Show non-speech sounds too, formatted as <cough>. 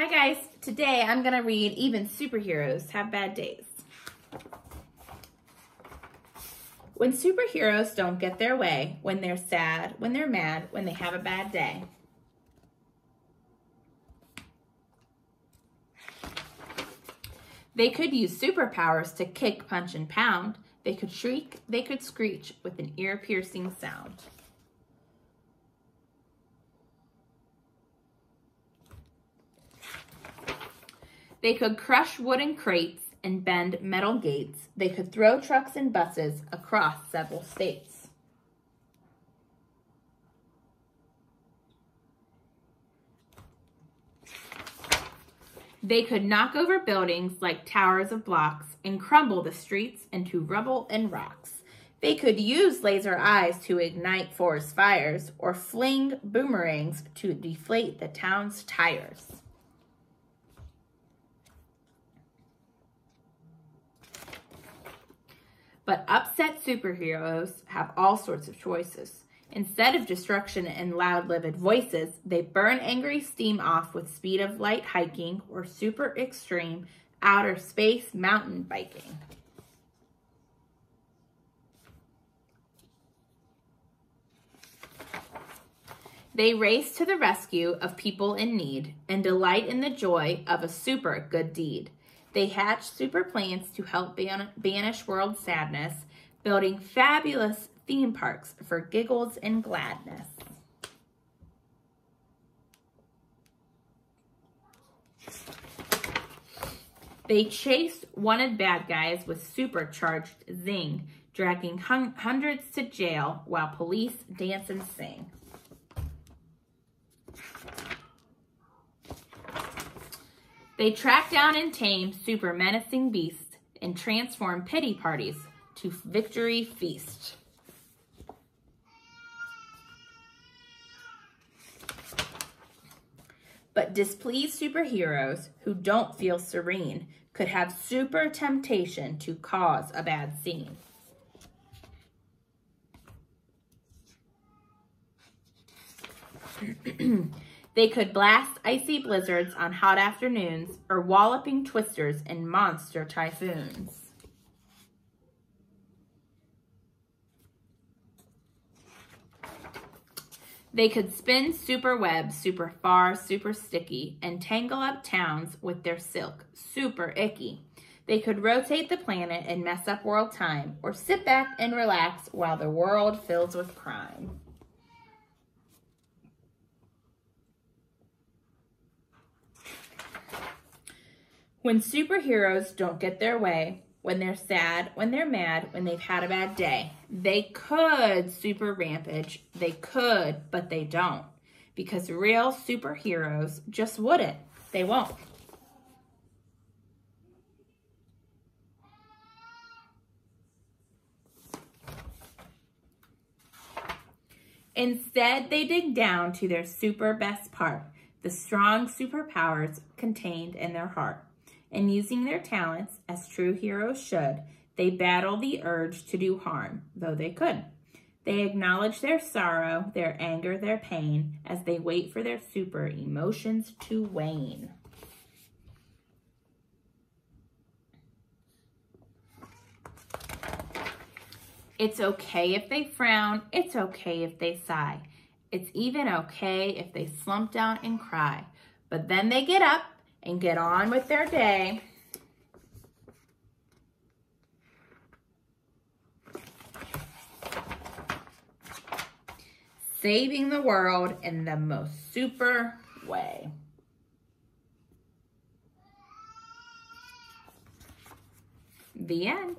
Hi guys, today I'm gonna read Even Superheroes Have Bad Days. When superheroes don't get their way, when they're sad, when they're mad, when they have a bad day. They could use superpowers to kick, punch, and pound. They could shriek, they could screech with an ear-piercing sound. They could crush wooden crates and bend metal gates. They could throw trucks and buses across several states. They could knock over buildings like towers of blocks and crumble the streets into rubble and rocks. They could use laser eyes to ignite forest fires or fling boomerangs to deflate the town's tires. But upset superheroes have all sorts of choices. Instead of destruction and loud, livid voices, they burn angry steam off with speed of light hiking or super extreme outer space mountain biking. They race to the rescue of people in need and delight in the joy of a super good deed. They hatch super plans to help ban banish world sadness, building fabulous theme parks for giggles and gladness. They chase wanted bad guys with supercharged zing, dragging hun hundreds to jail while police dance and sing. They track down and tame super menacing beasts and transform pity parties to victory feast. But displeased superheroes who don't feel serene could have super temptation to cause a bad scene. <clears throat> They could blast icy blizzards on hot afternoons or walloping twisters in monster typhoons. They could spin super webs super far, super sticky, and tangle up towns with their silk, super icky. They could rotate the planet and mess up world time, or sit back and relax while the world fills with crime. When superheroes don't get their way, when they're sad, when they're mad, when they've had a bad day, they could super rampage. They could, but they don't. Because real superheroes just wouldn't. They won't. Instead, they dig down to their super best part, the strong superpowers contained in their heart and using their talents, as true heroes should, they battle the urge to do harm, though they could. They acknowledge their sorrow, their anger, their pain, as they wait for their super emotions to wane. It's okay if they frown. It's okay if they sigh. It's even okay if they slump down and cry. But then they get up and get on with their day. Saving the world in the most super way. The end.